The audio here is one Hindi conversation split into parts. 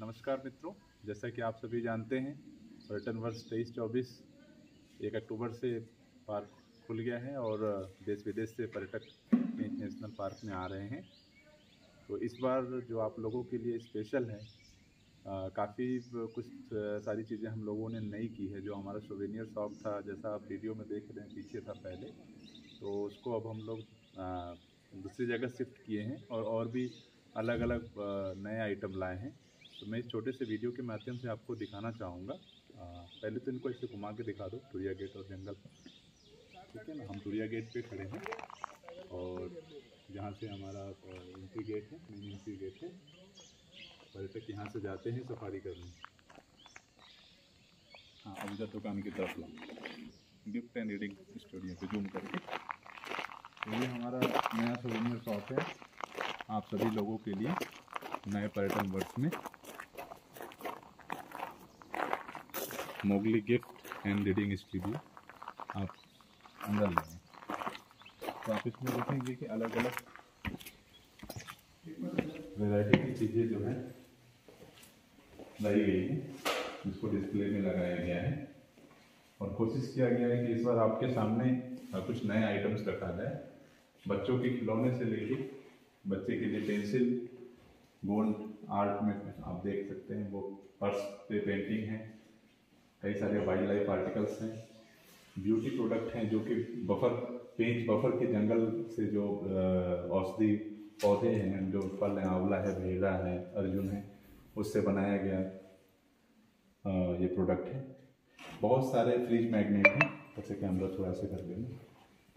नमस्कार मित्रों, जैसा कि आप सभी जानते हैं, पर्यटन वर्ष तेईस चौबीस, एक अक्टूबर से पार्क खुल गया है और देश विदेश से पर्यटक नेशनल पार्क में आ रहे हैं। तो इस बार जो आप लोगों के लिए स्पेशल है काफ़ी कुछ सारी चीज़ें हम लोगों ने नई की है, जो हमारा सोवेनियर शॉप था, जैसा आप वीडियो में देख रहे हैं, पीछे था, पहले। तो उसको अब हम लोग दूसरी जगह शिफ्ट किए हैं और और भी अलग अलग नए आइटम लाए हैं। तो मैं इस छोटे से वीडियो के माध्यम से आपको दिखाना चाहूँगा। पहले तो इनको ऐसे घुमा के दिखा दो टुरिया गेट और जंगल। ठीक है ना? हम टुरिया गेट पे खड़े हैं और जहाँ से हमारा एंट्री गेट है मेन एंट्री गेट है। पर्यटक यहाँ से जाते हैं सफारी करने। हाँ अब दुकान की तरफ़ लाओ। गिफ्ट एंड रीडिंग स्टूडियो पे जूम करके। तो ये हमारा नया सोवेनियर शॉप है आप सभी लोगों के लिए नए पर्यटन वर्ष में। Mowgli gift and reading studio आप अंदर लेंगे तो आप इसमें देखेंगे कि अलग अलग वैरायटी की चीज़ें जो हैं, लाई गई हैं, जिसको डिस्प्ले में लगाया गया है। और कोशिश किया गया है कि इस बार आपके सामने कुछ नए आइटम्स रखा जाए। बच्चों के खिलौने से लेके बच्चे के लिए पेंसिल गोल्ड आर्ट में आप देख सकते हैं, वो पर्स पे पेंटिंग है। कई सारे वाइल्ड लाइफ आर्टिकल्स हैं। ब्यूटी प्रोडक्ट हैं जो कि बफर पेंच बफर के जंगल से जो औषधि पौधे हैं जो फल हैं आंवला है भेड़ा है अर्जुन है उससे बनाया गया आ, ये प्रोडक्ट है। बहुत सारे फ्रिज मैग्नेट हैं। जैसे कैमरा थोड़ा सा कर देना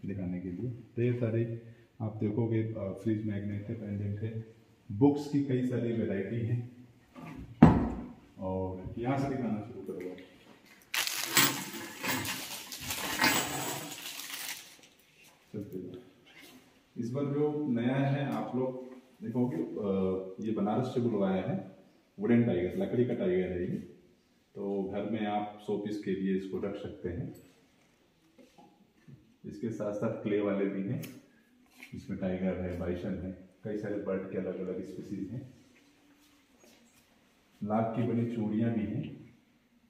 दिखाने के लिए। ढेर सारे आप देखोगे फ्रिज मैग्नेट है पेंडेंट है। बुक्स की कई सारी वेराइटी हैं। और यहाँ से दिखाना शुरू करूँगा। बार जो नया है, आप लोग देखोगे ये बनारस से बुलवाया है वुडन टाइगर लकड़ी का टाइगर है ये। तो घर में आप सो पीस के लिए इसको रख सकते हैं। इसके साथ साथ क्ले वाले भी हैं इसमें टाइगर है बाइशन है, कई सारे बर्ड के अलग अलग स्पीसीज हैं। लाख की बनी चूड़ियाँ भी हैं।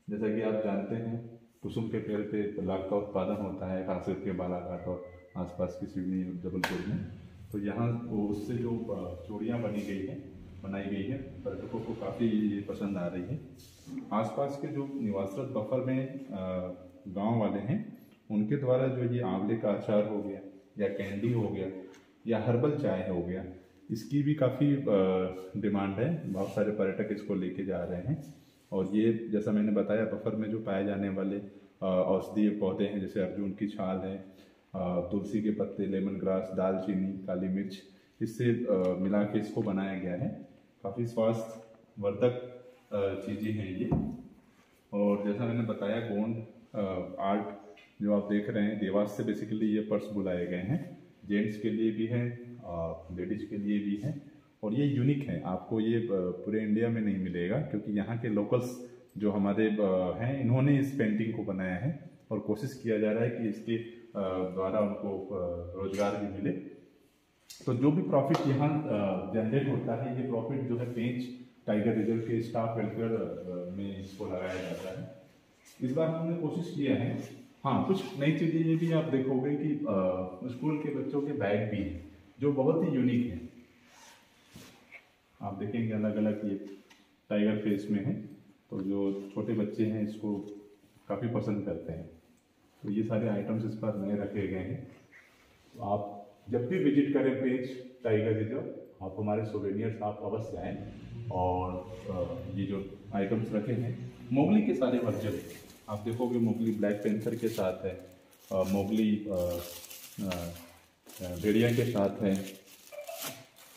जैसा कि आप जानते हैं, कुसुम के पेड़ पे लाख का उत्पादन होता है खास करके बालाघाट और आसपास की सिवनी जबलपुर में। तो यहाँ उससे जो चूड़ियाँ बनी गई हैं, बनाई गई है, पर्यटकों को काफ़ी पसंद आ रही है। आसपास के जो निवासरत बफर में गाँव वाले हैं, उनके द्वारा जो ये आंवले का अचार हो गया, या कैंडी हो गया, या हर्बल चाय हो गया, इसकी भी काफ़ी डिमांड है। बहुत सारे पर्यटक इसको लेके जा रहे हैं। और ये, जैसा मैंने बताया, बफर में जो पाए जाने वाले औषधीय पौधे हैं, जैसे अर्जुन की छाल है तुलसी के पत्ते, लेमन ग्रास, दालचीनी, काली मिर्च, इससे मिला के इसको बनाया गया है। काफ़ी स्वास्थ्य वर्धक चीज़ें हैं ये। और जैसा मैंने बताया, गोंड आर्ट जो आप देख रहे हैं, देवास से बेसिकली ये पर्स बुलाए गए हैं। जेंट्स के लिए भी हैं लेडीज़ के लिए भी हैं। और ये यूनिक है, आपको ये पूरे इंडिया में नहीं मिलेगा, क्योंकि यहाँ के लोकल्स जो हमारे हैं, इन्होंने इस पेंटिंग को बनाया है। और कोशिश किया जा रहा है कि इसके द्वारा उनको रोज़गार भी मिले। तो जो भी प्रॉफिट यहाँ जनरेट होता है, ये प्रॉफिट जो है पेंच टाइगर रिज़र्व के स्टाफ वेलफेयर में इसको लगाया जाता है। इस बार हमने कोशिश किया है। हाँ कुछ नई चीज़ें ये भी आप देखोगे कि स्कूल के बच्चों के बैग भी हैं, जो बहुत ही यूनिक हैं। आप देखेंगे अलग अलग ये टाइगर फेस में है तो जो छोटे बच्चे हैं, इसको काफ़ी पसंद करते हैं। तो ये सारे आइटम्स इस पर नए रखे गए हैं। आप जब भी विज़िट करें पेज टाइगर रिज़र्व आप हमारे सोवेनियर्स आप अवश्य आएँ और ये जो आइटम्स रखे हैं मोगली के सारे वर्जन आप देखोगे मोगली ब्लैक पेंथर के साथ है मोगली भेड़िया के साथ है,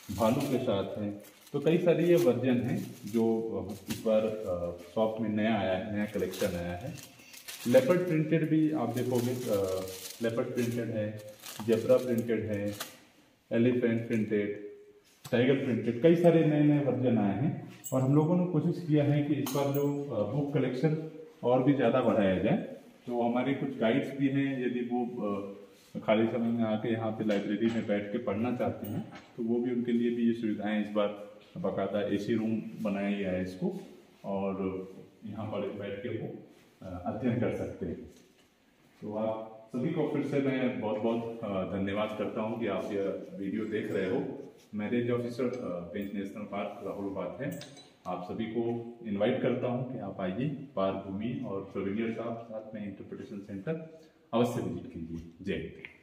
भालू के साथ है। तो कई सारे ये वर्जन हैं जो इस बार शॉप में नया आया है, नया कलेक्शन आया है। लेपर्ड प्रिंटेड भी आप देखोगे लेपर्ड प्रिंटेड है जेब्रा प्रिंटेड है एलिफेंट प्रिंटेड टाइगर प्रिंटेड कई सारे नए नए वर्जन आए हैं। और हम लोगों ने कोशिश किया है कि इस बार जो बुक कलेक्शन और भी ज़्यादा बढ़ाया जाए। तो हमारे कुछ गाइड्स भी हैं, यदि वो खाली समय में आके यहाँ पे लाइब्रेरी में बैठ के पढ़ना चाहते हैं तो वो भी उनके लिए भी ये सुविधाएँ इस बार बाकायदा एसी रूम बनाया गया है इसको। और यहाँ पर बैठ के वो अध्ययन कर सकते हैं। तो आप सभी को फिर से मैं बहुत बहुत धन्यवाद करता हूँ कि आप यह वीडियो देख रहे हो। Marriage officer Pench national park Rahul बात है, आप सभी को इनवाइट करता हूँ कि आप आइए पार्क भूमि और सोविनियर का साथ में इंटरप्रिटेशन सेंटर अवश्य विज़िट कीजिए। जय हिंद।